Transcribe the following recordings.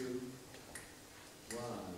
two, one.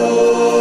Senhor.